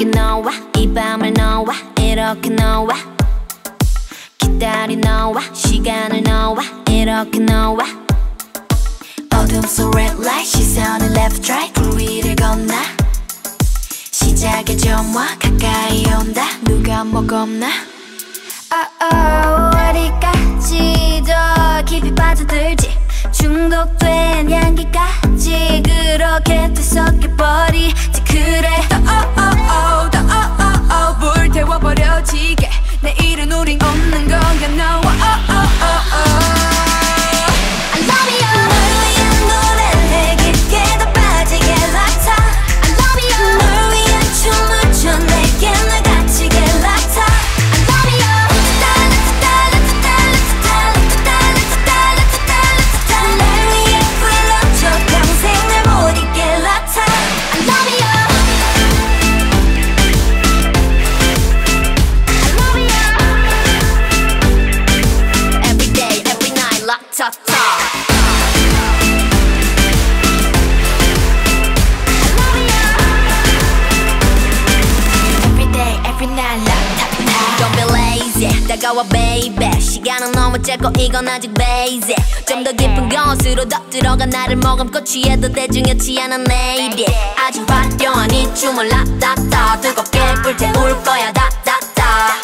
이렇게 너와 이 밤을 너와 이렇게 너와 기다리 너와 시간을 너와 이렇게 너와 어둠 속 red light 시선을 left right 불 위를 건너 시작의 점화 가까이 온다. 누가 먹었나? oh, oh, 어디까지 더 깊이 빠져들지? 중독된 향기까지 그렇게 뒤섞여 Don't be lazy, 다가와 baby. 시간은 너무 짧고 이건 아직 basic. 좀 더 깊은 곳으로 더 들어가 나를 머금고 취해도 대중이었지 않은 내일이 아주 화려한 이 춤을 락타타 뜨겁게 불태울 거야 다다다.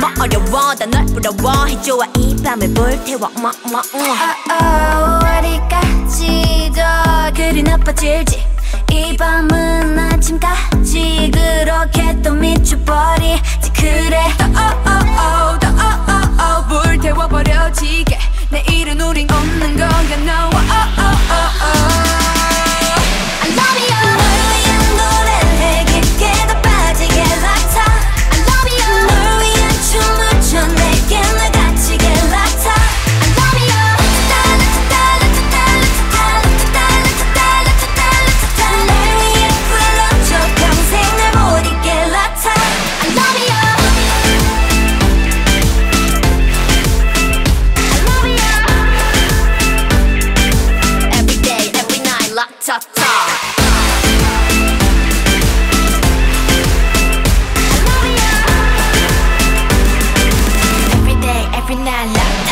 뭐 어려워 다널 부러워. 해줘와 이 밤을 불태워 뭐뭐 어디까지 더 그리 나빠질지 I love time.